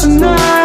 tonight.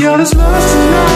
Girl is lost tonight.